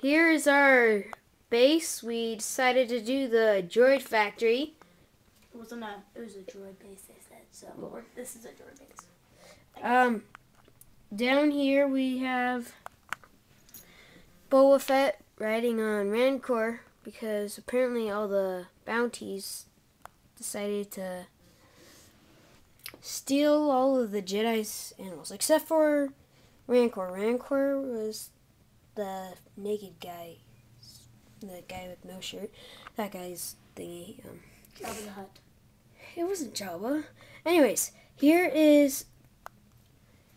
here is our base. We decided to do the droid factory. It wasn't a. It was a droid base. They said so. We're- This is a droid base. Um, down here we have Boba Fett riding on Rancor because apparently all the bounties decided to steal all of the Jedi's animals except for Rancor. Rancor was the naked guy, the guy with no shirt. That guy's thingy. Um, Jabba the Hutt. it wasn't Jabba. Anyways, here is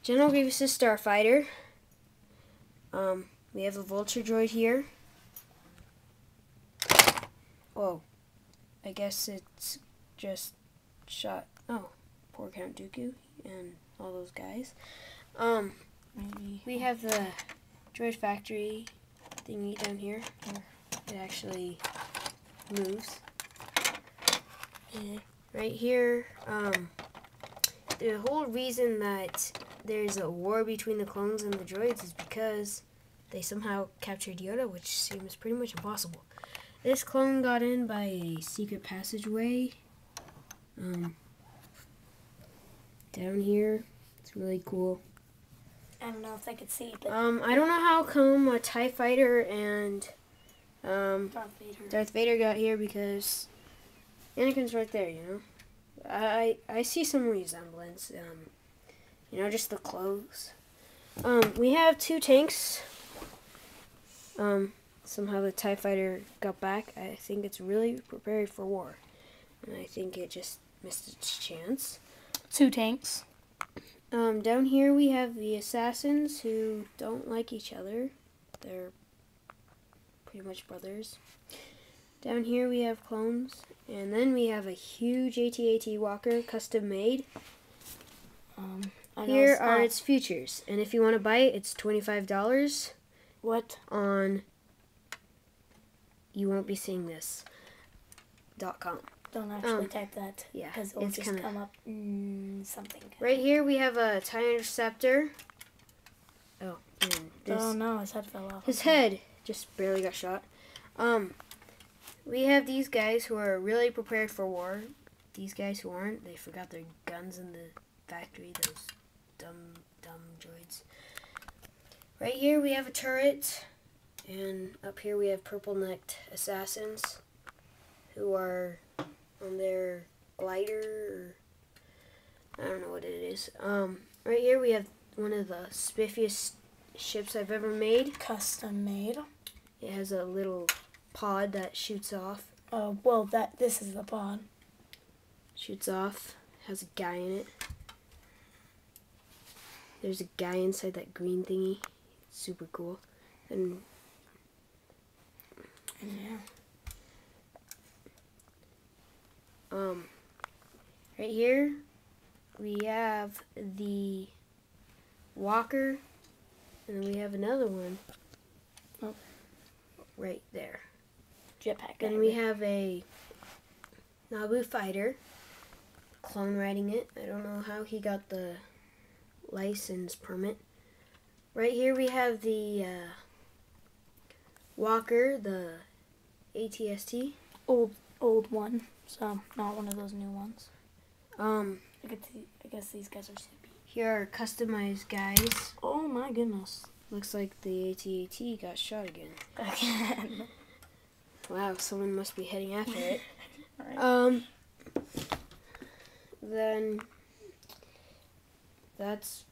General Grievous' Starfighter. Um, we have a Vulture droid here. Oh, I guess it's just shot. Oh, poor Count Dooku and all those guys. Um, Maybe. we have the factory thingy down here. It actually moves. Right here, um, the whole reason that there's a war between the clones and the droids is because they somehow captured Yoda, which seems pretty much impossible. This clone got in by a secret passageway. Um, down here, it's really cool. I don't know if they could see, but Um, I don't know how come a Tie Fighter and um, Darth Vader. Darth Vader got here because Anakin's right there. You know, I I see some resemblance. Um, you know, just the clothes. Um, we have two tanks. Um, somehow the Tie Fighter got back. I think it's really prepared for war, and I think it just missed its chance. Two tanks. Um, down here we have the assassins who don't like each other. They're pretty much brothers. Down here we have clones, and then we have a huge AT-AT Walker custom made. Um, Here are its features, and if you want to buy it, it's twenty-five dollars what? on. You won't be seeing this. Dot com. Don't actually Um, type that. yeah, Because it'll it's just kinda- come up mm, something. Right here we have a Tie Interceptor. Oh. Oh no, his head fell off. His head just barely got shot. Um, we have these guys who are really prepared for war. These guys who aren't, they forgot their guns in the factory. Those dumb, dumb droids. Right here we have a turret, and up here we have purple-necked assassins, who are on their glider. Or, I don't know what it is. Um, right here we have one of the spiffiest ships I've ever made. Custom made. It has a little pod that shoots off. Oh well, that this is the pod. Shoots off. Has a guy in it. There's a guy inside that green thingy. It's super cool. And Yeah. Um, right here we have the walker, and then we have another one. Oh. Right there. Jetpack. Then we have a Naboo fighter, clone riding it. I don't know how he got the license permit. Right here we have the uh, Walker, the ATST. old old one, so not one of those new ones. Um, I guess, I guess these guys are sleepy. here are customized guys. Oh my goodness. Looks like the AT-AT got shot again. Again. Wow, someone must be heading after it. Alright. Um, then that's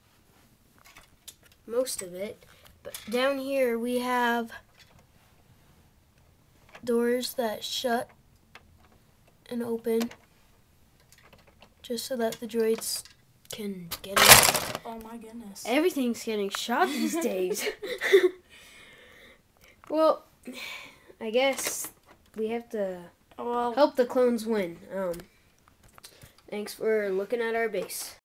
most of it. But down here we have doors that shut and open just so that the droids can get in. oh my goodness. Everything's getting shot these days. well, I guess we have to Well, help the clones win. Um, thanks for looking at our base.